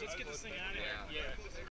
let's get this thing out of here. Yeah. Yeah.